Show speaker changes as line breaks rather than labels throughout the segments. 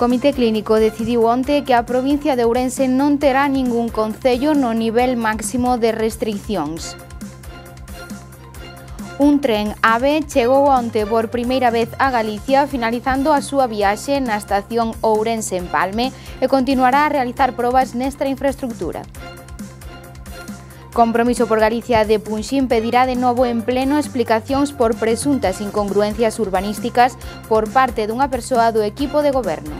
Comité Clínico decidiu onte que a provincia de Ourense non terá ningún concello no nivel máximo de restriccións. Un tren AVE chegou onte por primeira vez a Galicia finalizando a súa viaxe na estación Ourense en Palme e continuará a realizar probas nesta infraestructura. Compromiso por Galicia de Punxín pedirá de novo en pleno explicacións por presuntas incongruencias urbanísticas por parte dunha persoa do equipo de goberno.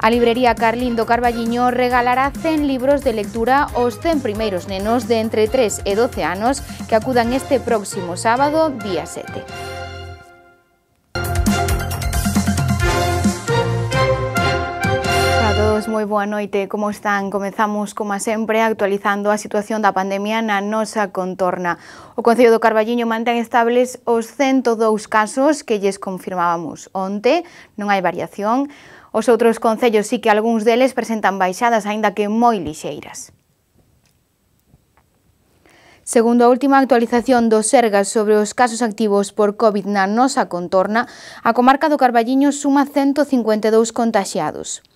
A librería Carlindo Carballiño regalará 100 libros de lectura aos 100 primeiros nenos de entre 3 e 12 anos que acudan este próximo sábado, día 7. moi boa noite, como están? Comezamos, como sempre, actualizando a situación da pandemia na nosa contorna. O Concello do Carballiño mantén estables os 102 casos que lles confirmábamos onte, non hai variación. Os outros concellos sí que algúns deles presentan baixadas, aínda que moi lixeiras. Segundo a última actualización do Sergas sobre os casos activos por COVID na nosa contorna, a comarca do Carballiño suma 152 contaxiados.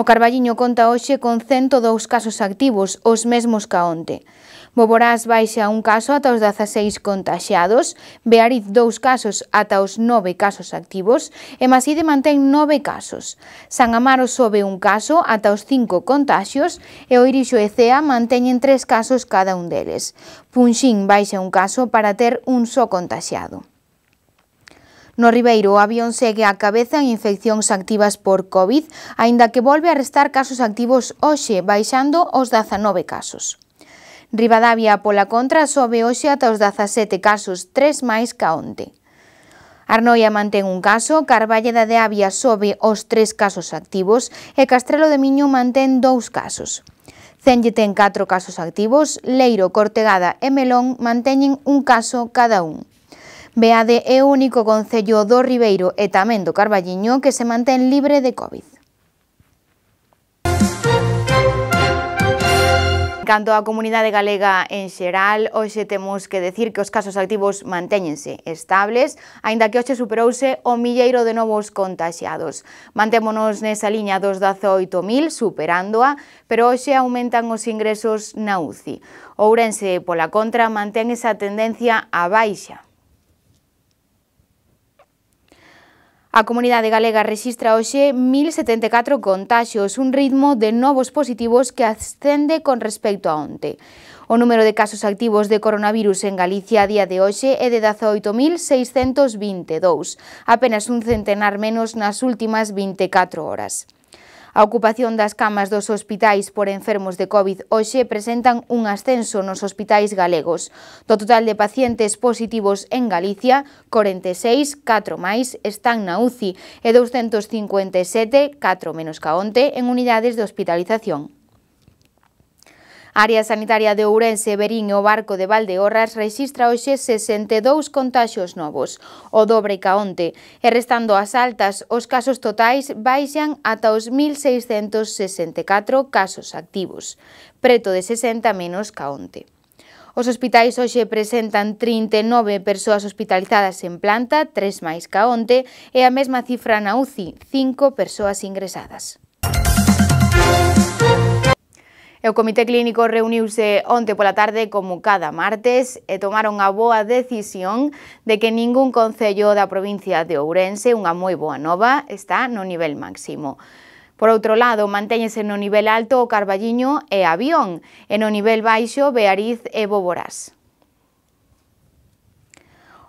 O Carballiño conta hoxe con 102 casos activos, os mesmos ca onte. Boborás baixa un caso ata os 16 contaxiados, Beariz dous casos ata os 9 casos activos e Maside mantén 9 casos. San Amaro sobe un caso ata os 5 contaxios e o Irixo e Cea manteñen 3 casos cada un deles. Punxín baixa un caso para ter un só contaxiado. No Ribeiro, o avión segue a cabeza en infeccións activas por COVID, aínda que volve a restar casos activos hoxe, baixando os 19 casos. Rivadavia, pola contra, sobe hoxe ata os 17 casos, tres máis ca onte. Arnoia mantén un caso, Carballeda de Avia sobe os tres casos activos e Castrelo de Miño mantén dous casos. Cenlle ten catro casos activos, Leiro, Cortegada e Melón manteñen un caso cada un. Beade é o único concello do Ribeiro e tamén do Carballiño que se mantén libre de Covid. canto á comunidade galega en xeral, hoxe temos que decir que os casos activos mantéñense estables, aínda que hoxe superouse o milleiro de novos contaxiados. Mantémonos nesa liña dos 18.000, superándoa, pero hoxe aumentan os ingresos na UCI. Ourense, pola contra, mantén esa tendencia a baixa. A comunidade galega rexistra hoxe 1.074 contaxios, un ritmo de novos positivos que ascende con respecto a onte. O número de casos activos de coronavirus en Galicia a día de hoxe é de 18.622, apenas un centenar menos nas últimas 24 horas. A ocupación das camas dos hospitais por enfermos de COVID hoxe presentan un ascenso nos hospitais galegos. Do total de pacientes positivos en Galicia, 46, 4 máis, están na UCI e 257, 4 menos ca onte, en unidades de hospitalización. A área sanitaria de Ourense, Berín e o Barco de Valdeorras rexistra hoxe 62 contaxios novos, o dobre ca onte, e restando as altas, os casos totais baixan ata os 1.664 casos activos, preto de 60 menos ca onte. Os hospitais hoxe presentan 39 persoas hospitalizadas en planta, 3 máis ca onte, e a mesma cifra na UCI, 5 persoas ingresadas. E o Comité Clínico reuniuse onte pola tarde como cada martes e tomaron a boa decisión de que ningún concello da provincia de Ourense, unha moi boa nova, está no nivel máximo. Por outro lado, mantéñese no nivel alto o Carballiño e Avión, e no nivel baixo Beariz e Boborás.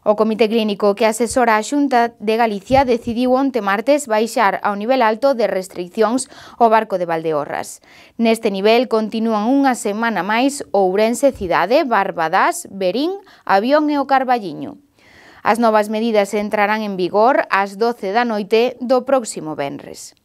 O Comité Clínico que asesora a Xunta de Galicia decidiu onte martes baixar ao nivel alto de restriccións o barco de Valdeorras. Neste nivel continúan unha semana máis Ourense Cidade, Barbadás, Berín, Avión e o Carballiño. As novas medidas entrarán en vigor ás 12 da noite do próximo venres.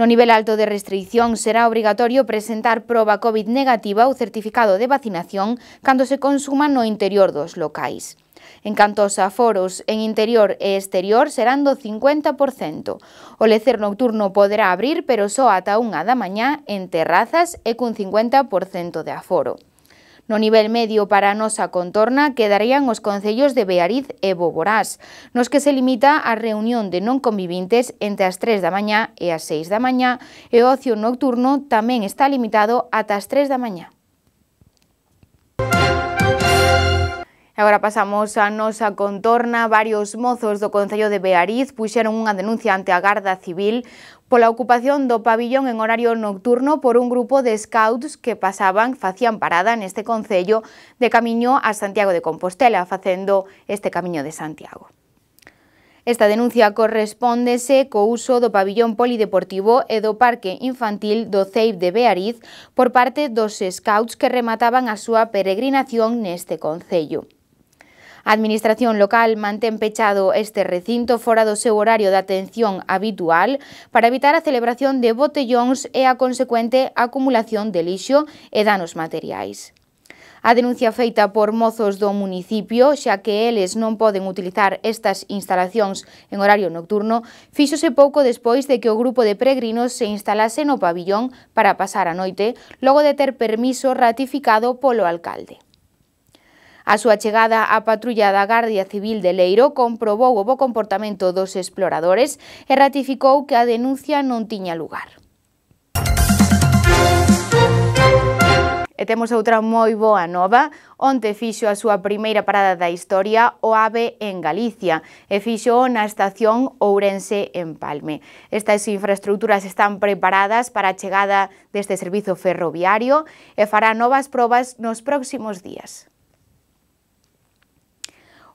No nivel alto de restricción será obrigatorio presentar proba COVID negativa ou certificado de vacinación cando se consuma no interior dos locais. En canto aos aforos en interior e exterior serán do 50%. O lecer nocturno poderá abrir, pero só ata unha da mañá en terrazas e cun 50% de aforo. No nivel medio para a nosa contorna quedarían os concellos de Beariz e Boborás, nos que se limita a reunión de non convivintes entre as 3 da mañá e as 6 da mañá e o ocio nocturno tamén está limitado ata as 3 da mañá. Agora pasamos a nosa contorna. Varios mozos do Concello de Beariz puxeron unha denuncia ante a Garda Civil pola ocupación do pabillón en horario nocturno por un grupo de scouts que pasaban, facían parada neste Concello de camiño a Santiago de Compostela, facendo este Camiño de Santiago. Esta denuncia correspóndese co uso do pabillón polideportivo e do parque infantil do CEIP de Beariz por parte dos scouts que remataban a súa peregrinación neste Concello. A Administración local mantén pechado este recinto fora do seu horario de atención habitual para evitar a celebración de botellóns e a consecuente acumulación de lixo e danos materiais. A denuncia feita por mozos do municipio, xa que eles non poden utilizar estas instalacións en horario nocturno, fíxose pouco despois de que o grupo de peregrinos se instalase no pabillón para pasar a noite, logo de ter permiso ratificado polo alcalde. A súa chegada á patrulla da Guardia Civil de Leiro comprobou o bo comportamento dos exploradores e ratificou que a denuncia non tiña lugar. E temos outra moi boa nova. Onte fixo a súa primeira parada da historia o AVE en Galicia e fixo na estación Ourense en Palme. Estas infraestructuras están preparadas para a chegada deste servizo ferroviario e fará novas probas nos próximos días.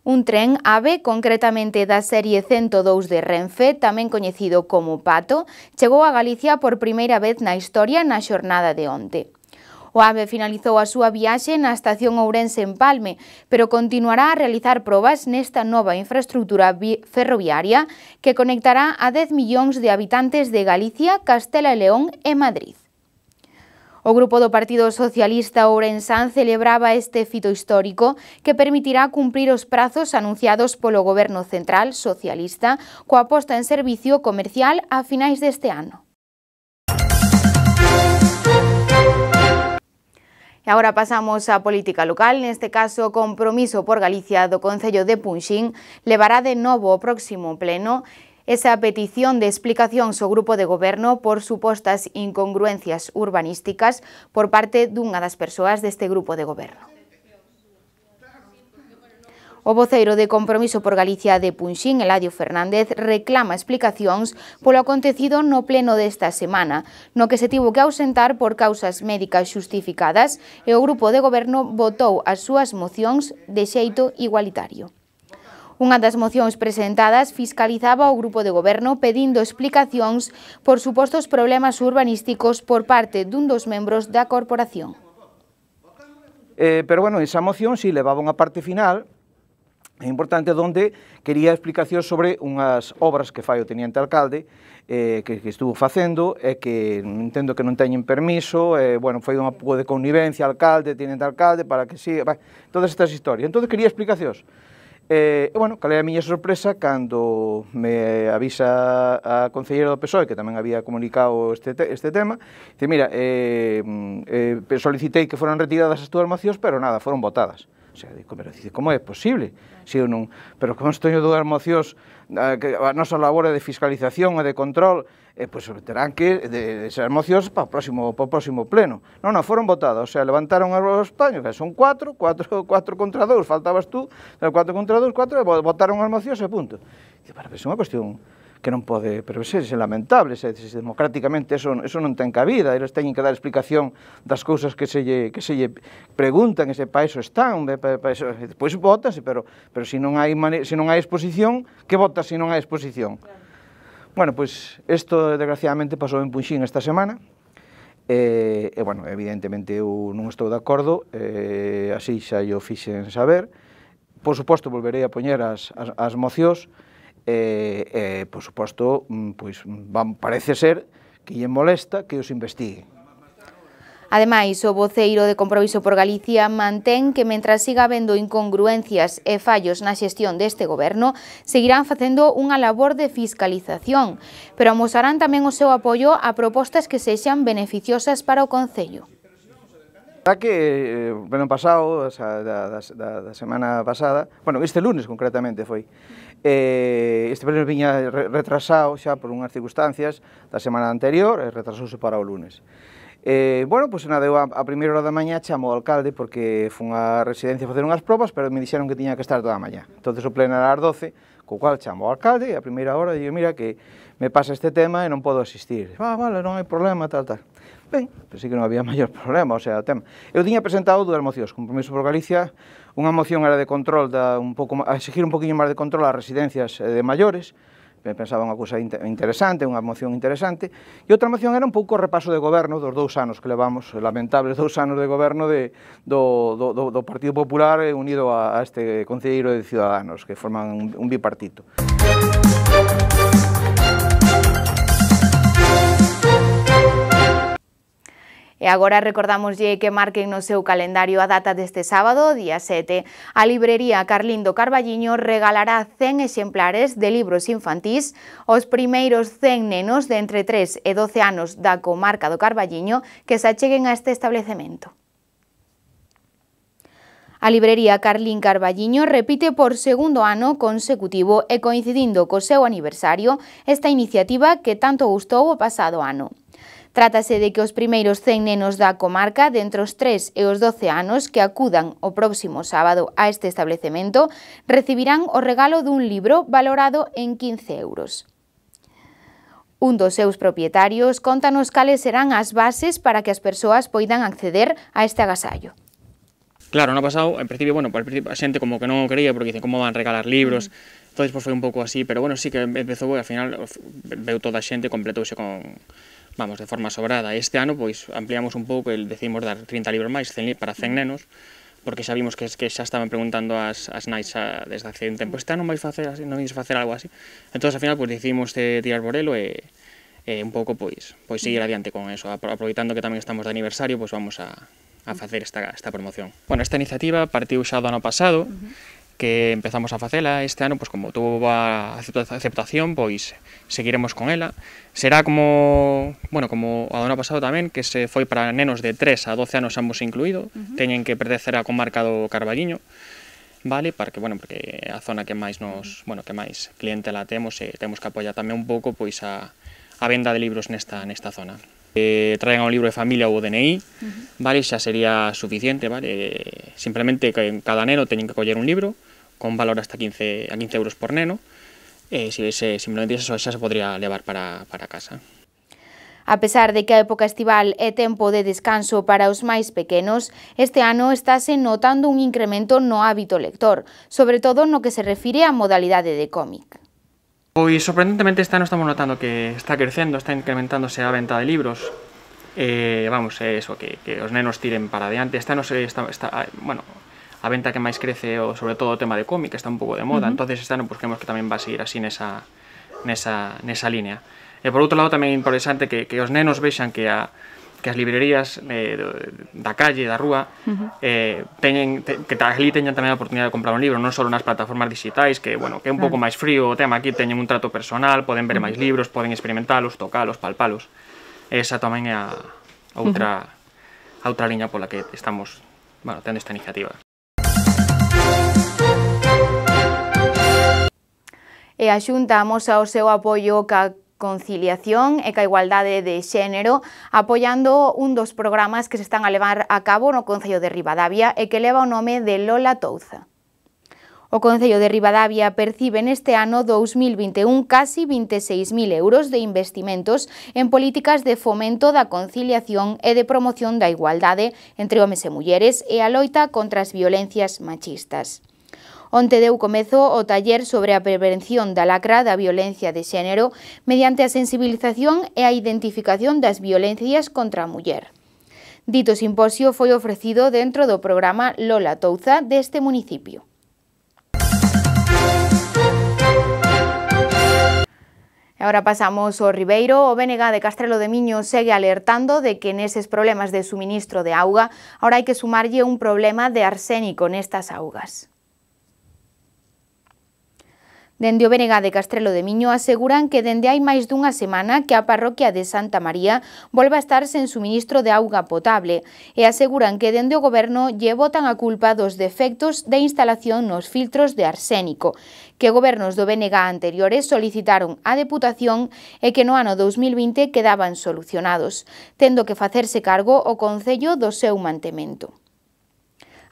Un tren AVE, concretamente da serie 102 de Renfe, tamén coñecido como Pato, chegou a Galicia por primeira vez na historia na xornada de onte. O AVE finalizou a súa viaxe na estación Ourense en Palme, pero continuará a realizar probas nesta nova infraestructura ferroviaria que conectará a 10 millóns de habitantes de Galicia, Castela e León e Madrid. O grupo do Partido Socialista Ourensán celebraba este fito histórico que permitirá cumprir os prazos anunciados polo Goberno Central Socialista coa posta en servicio comercial a finais deste ano. E agora pasamos á política local, neste caso compromiso por Galicia do Concello de Punxín, levará de novo o próximo pleno Esa petición de explicación ao Grupo de Goberno por supostas incongruencias urbanísticas por parte dunha das persoas deste Grupo de Goberno. O voceiro de Compromiso por Galicia de Punxín, Eladio Fernández, reclama explicacións polo acontecido no pleno desta semana, no que se tivo que ausentar por causas médicas xustificadas e o grupo de goberno votou as súas mocións de xeito igualitario. Unha das mocións presentadas fiscalizaba o grupo de goberno pedindo explicacións por supostos problemas urbanísticos por parte dun dos membros da corporación.
Eh, pero bueno, esa moción si sí, levaba unha parte final é importante onde quería explicacións sobre unhas obras que fai o teniente alcalde eh, que, que estuvo facendo e eh, que entendo que non teñen permiso eh, bueno, foi unha pouco de connivencia alcalde, teniente alcalde para que si... Sí, bah, todas estas historias entón quería explicacións E, e bueno, calé a miña sorpresa cando me avisa a concelleira do PSOE, que tamén había comunicado este, te, este tema, dice, mira, eh, mm, eh, solicitei que foran retiradas as túas mocións, pero nada, foron votadas. O sea, digo, pero dice, como é posible? Si eu non, pero como estou dúas mocións a, a nosa labor de fiscalización e de control, eh, pois pues, terán que de, de esas mocións para o próximo, para o próximo pleno. Non, non, foron votadas, o sea, levantaron os paños, que son cuatro, cuatro, cuatro contra dous, faltabas tú, cuatro contra dous, cuatro, votaron as mocións e punto. Dice, pero, pero é unha cuestión que non pode pero é lamentable, se, se democráticamente eso, eso non ten cabida, eles teñen que dar explicación das cousas que se lle, que se lle preguntan, ese país eso están, pa, para eso, despois votase, pero, pero se non hai, se non hai exposición, que vota se non hai exposición? Claro. Bueno, pois pues, isto desgraciadamente pasou en Punxín esta semana, E, e, bueno, evidentemente eu non estou de acordo, e, así xa yo fixen saber. Por suposto, volverei a poñer as, as, as mocións, eh, eh, por suposto, mm, pois, van, parece ser que lle molesta que os investigue.
Ademais, o voceiro de Compromiso por Galicia mantén que mentras siga habendo incongruencias e fallos na xestión deste goberno, seguirán facendo unha labor de fiscalización, pero amosarán tamén o seu apoio a propostas que sexan beneficiosas para o Concello.
Está que, eh, ano pasado, da, da, da semana pasada, bueno, este lunes concretamente foi, eh, este premio viña retrasado xa por unhas circunstancias da semana anterior e retrasouse para o lunes. Eh, bueno, pois pues, na deu a, a primeira hora da mañá chamo ao alcalde porque fun á residencia a facer unhas probas, pero me dixeron que tiña que estar toda a mañá. Entonces o pleno era ás 12, co cual chamo ao alcalde e a primeira hora digo, mira que me pasa este tema e non podo asistir. Ah, vale, non hai problema, tal, tal. Ben, pensei que non había maior problema, o sea, o tema. Eu tiña presentado dúas mocións, Compromiso por Galicia, unha moción era de control, da, un pouco, a exigir un poquinho máis de control ás residencias eh, de maiores, pensaba unha cousa interesante, unha moción interesante, e outra moción era un pouco o repaso de goberno dos dous anos que levamos, lamentables dous anos de goberno de, do, do, do Partido Popular unido a, a este Concelleiro de Ciudadanos, que forman un, un bipartito.
E agora recordámoslle que marquen no seu calendario a data deste sábado, día 7. A librería Carlindo Carballiño regalará 100 exemplares de libros infantís aos primeiros 100 nenos de entre 3 e 12 anos da comarca do Carballiño que se acheguen a este establecemento. A librería Carlín Carballiño repite por segundo ano consecutivo e coincidindo co seu aniversario esta iniciativa que tanto gustou o pasado ano. Trátase de que os primeiros 100 nenos da comarca dentre os 3 e os 12 anos que acudan o próximo sábado a este establecemento recibirán o regalo dun libro valorado en 15 euros. Un dos seus propietarios contanos cales serán as bases para que as persoas poidan acceder a este agasallo.
Claro, no pasado, en principio, bueno, pues, a xente como que non o creía porque dicen, como van regalar libros, mm. entonces pues, foi un pouco así, pero bueno, sí que empezou e ao final veu toda a xente, completouse con, vamos, de forma sobrada. Este ano, pois, ampliamos un pouco, e decidimos dar 30 libros máis 100 para 100 nenos, porque xa vimos que, que xa estaban preguntando as, as nais a, desde hace un tempo, este ano vais facer así, non vais facer algo así. Entón, ao final, pois, decidimos de tirar por elo e, un pouco, pois, pois seguir adiante con eso. Aproveitando que tamén estamos de aniversario, pois vamos a, a facer esta, esta promoción. Bueno, esta iniciativa partiu xa do ano pasado, uh -huh que empezamos a facela este ano, pois como tuvo a aceptación, pois seguiremos con ela. Será como, bueno, como a do ano pasado tamén, que se foi para nenos de 3 a 12 anos ambos incluído, uh -huh. teñen que pertecer á comarca do Carballiño, vale, para que, bueno, porque a zona que máis nos, bueno, que máis clientela temos e temos que apoiar tamén un pouco pois a, a venda de libros nesta, nesta zona eh, traigan un libro de familia ou o DNI, uh -huh. vale, xa sería suficiente, vale? Simplemente que cada neno teñen que coller un libro con valor hasta 15 a 15 euros por neno. Eh, se, se, simplemente eso xa se podría levar para, para casa.
A pesar de que a época estival é tempo de descanso para os máis pequenos, este ano estáse notando un incremento no hábito lector, sobre todo no que se refire á modalidade de cómic.
Pois sorprendentemente este ano estamos notando que está crecendo, está incrementándose a venta de libros. Eh, vamos, é eso, que, que os nenos tiren para adiante. Este ano se está, está, bueno, a venta que máis crece, o, sobre todo o tema de cómic, está un pouco de moda. Uh -huh. entonces este ano pues, creemos que tamén va a seguir así nesa, nesa, nesa línea. E por outro lado tamén é interesante que, que os nenos vexan que a, que as librerías eh, da calle, da rúa, uh -huh. eh, teñen, te, que ali teñan tamén a oportunidade de comprar un libro, non só nas plataformas digitais, que, bueno, que é un pouco máis frío o tema, aquí teñen un trato personal, poden ver uh -huh. máis libros, poden experimentalos, tocalos, palpalos. Esa tamén é a outra, uh -huh. a outra liña pola que estamos, bueno, tendo esta iniciativa.
E a Xunta amosa o seu apoio ca conciliación e ca igualdade de xénero apoiando un dos programas que se están a levar a cabo no Concello de Ribadavia e que leva o nome de Lola Touza. O Concello de Ribadavia percibe neste ano 2021 casi 26.000 euros de investimentos en políticas de fomento da conciliación e de promoción da igualdade entre homes e mulleres e a loita contra as violencias machistas. Onte deu comezo o taller sobre a prevención da lacra da violencia de xénero mediante a sensibilización e a identificación das violencias contra a muller. Dito simposio foi ofrecido dentro do programa Lola Touza deste municipio. Ahora pasamos ao Ribeiro. O BNG de Castrelo de Miño segue alertando de que neses problemas de suministro de auga ahora hai que sumarlle un problema de arsénico nestas augas. Dende o BNG de Castrelo de Miño aseguran que dende hai máis dunha semana que a parroquia de Santa María volva a estar sen suministro de auga potable e aseguran que dende o goberno lle botan a culpa dos defectos de instalación nos filtros de arsénico, que gobernos do BNG anteriores solicitaron á Deputación e que no ano 2020 quedaban solucionados, tendo que facerse cargo o Concello do seu mantemento.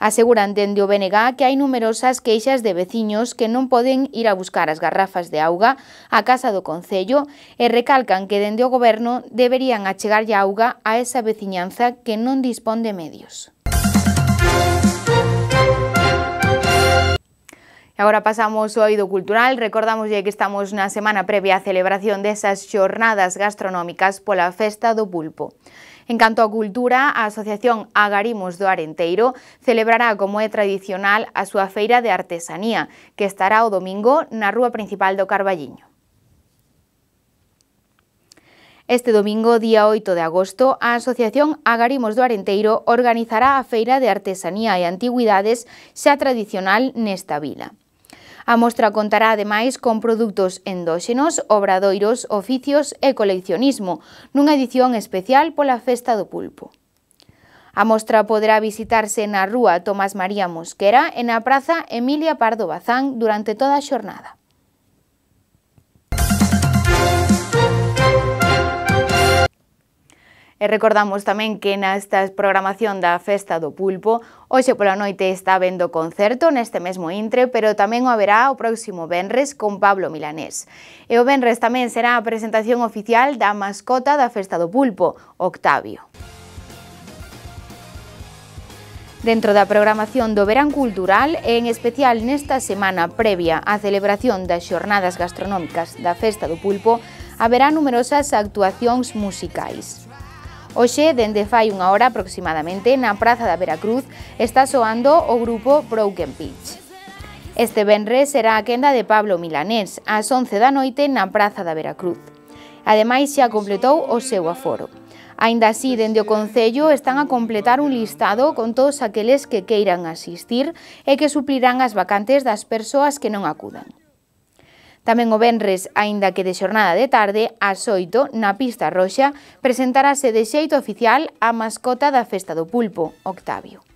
Aseguran dende o BNG que hai numerosas queixas de veciños que non poden ir a buscar as garrafas de auga á casa do Concello e recalcan que dende o Goberno deberían achegarlle auga a esa veciñanza que non dispón de medios. Agora pasamos ao oído cultural. Recordamos que estamos na semana previa á celebración desas xornadas gastronómicas pola Festa do Pulpo. En canto á cultura, a Asociación Agarimos do Arenteiro celebrará, como é tradicional, a súa feira de artesanía, que estará o domingo na rúa principal do Carballiño. Este domingo, día 8 de agosto, a Asociación Agarimos do Arenteiro organizará a Feira de Artesanía e Antigüidades xa tradicional nesta vila. A mostra contará ademais con produtos endóxenos, obradoiros, oficios e coleccionismo, nunha edición especial pola Festa do Pulpo. A mostra poderá visitarse na rúa Tomás María Mosquera e na praza Emilia Pardo Bazán durante toda a xornada. E recordamos tamén que nesta programación da Festa do Pulpo, hoxe pola noite está vendo concerto neste mesmo intre, pero tamén o haberá o próximo Benres con Pablo Milanés. E o Benres tamén será a presentación oficial da mascota da Festa do Pulpo, Octavio. Dentro da programación do Verán Cultural, e en especial nesta semana previa á celebración das xornadas gastronómicas da Festa do Pulpo, haberá numerosas actuacións musicais. Oxe, dende fai unha hora aproximadamente, na Praza da Veracruz, está soando o grupo Broken Pitch. Este venres será a quenda de Pablo Milanés, ás 11 da noite na Praza da Veracruz. Ademais, xa completou o seu aforo. Ainda así, dende o Concello están a completar un listado con todos aqueles que queiran asistir e que suplirán as vacantes das persoas que non acudan. Tamén o Benres, aínda que de xornada de tarde, ás 8, na pista roxa, presentarase de xeito oficial a mascota da Festa do Pulpo, Octavio.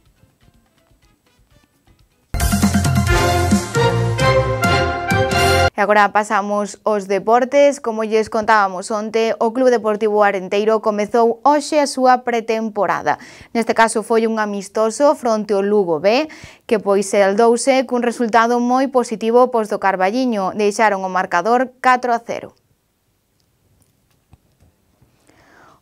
E agora pasamos os deportes. Como lles contábamos onte, o Club Deportivo Arenteiro comezou hoxe a súa pretemporada. Neste caso foi un amistoso fronte ao Lugo B, que pois se aldouse cun resultado moi positivo pois do Carballiño. Deixaron o marcador 4 a 0.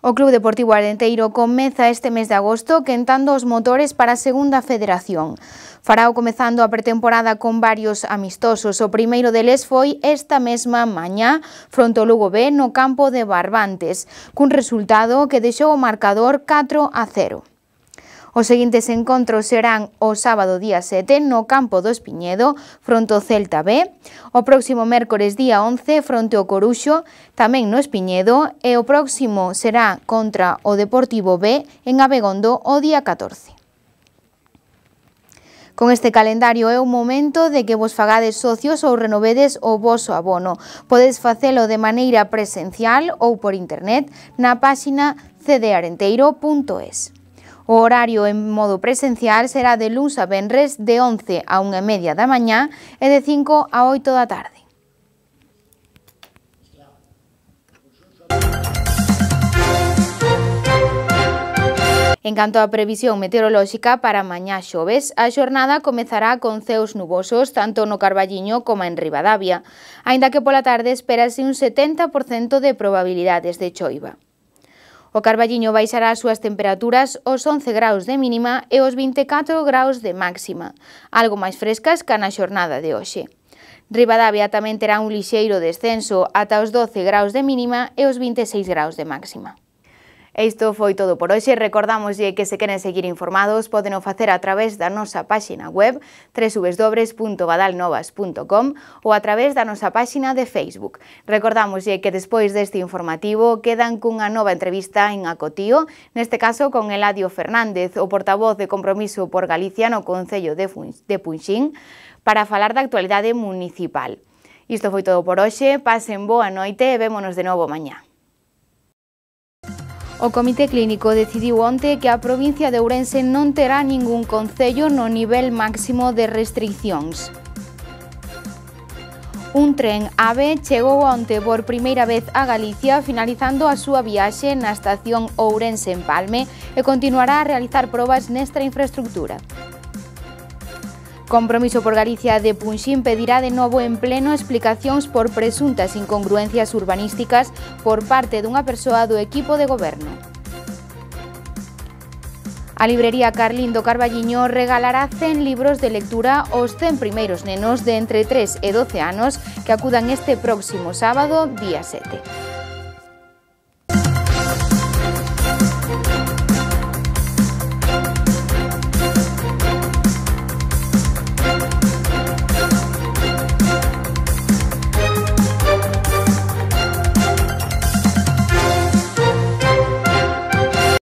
O Club Deportivo Arenteiro comeza este mes de agosto quentando os motores para a segunda federación. Farao comezando a pretemporada con varios amistosos. O primeiro deles foi esta mesma mañá fronte ao Lugo B no campo de Barbantes, cun resultado que deixou o marcador 4 a 0. Os seguintes encontros serán o sábado día 7 no campo do Espiñedo fronte ao Celta B, o próximo mércores día 11 fronte ao Coruxo tamén no Espiñedo e o próximo será contra o Deportivo B en Abegondo o día 14. Con este calendario é o momento de que vos fagades socios ou renovedes o voso abono. Podes facelo de maneira presencial ou por internet na páxina cdarenteiro.es. O horario en modo presencial será de luns a venres de 11 a 1 e media da mañá e de 5 a 8 da tarde. En canto á previsión meteorolóxica para mañá xoves, a xornada comezará con ceos nubosos tanto no Carballiño como en Ribadavia, aínda que pola tarde espérase un 70% de probabilidades de choiva. O Carballiño baixará as súas temperaturas aos 11 graus de mínima e aos 24 graus de máxima, algo máis frescas que na xornada de hoxe. Ribadavia tamén terá un lixeiro descenso ata os 12 graus de mínima e os 26 graus de máxima. E isto foi todo por hoxe. Recordamos que se queren seguir informados poden o facer a través da nosa páxina web www.badalnovas.com ou a través da nosa páxina de Facebook. Recordamos que despois deste informativo quedan cunha nova entrevista en Acotío, neste caso con Eladio Fernández, o portavoz de Compromiso por Galicia no Concello de, Fun de Punxín, para falar da actualidade municipal. Isto foi todo por hoxe, pasen boa noite e vémonos de novo mañá. O Comité Clínico decidiu onte que a provincia de Ourense non terá ningún concello no nivel máximo de restriccións. Un tren AVE chegou onte por primeira vez a Galicia finalizando a súa viaxe na estación Ourense en Palme e continuará a realizar probas nesta infraestructura. Compromiso por Galicia de Punxín pedirá de novo en pleno explicacións por presuntas incongruencias urbanísticas por parte dunha persoa do equipo de goberno. A librería Carlindo Carballiño regalará 100 libros de lectura aos 100 primeiros nenos de entre 3 e 12 anos que acudan este próximo sábado, día 7.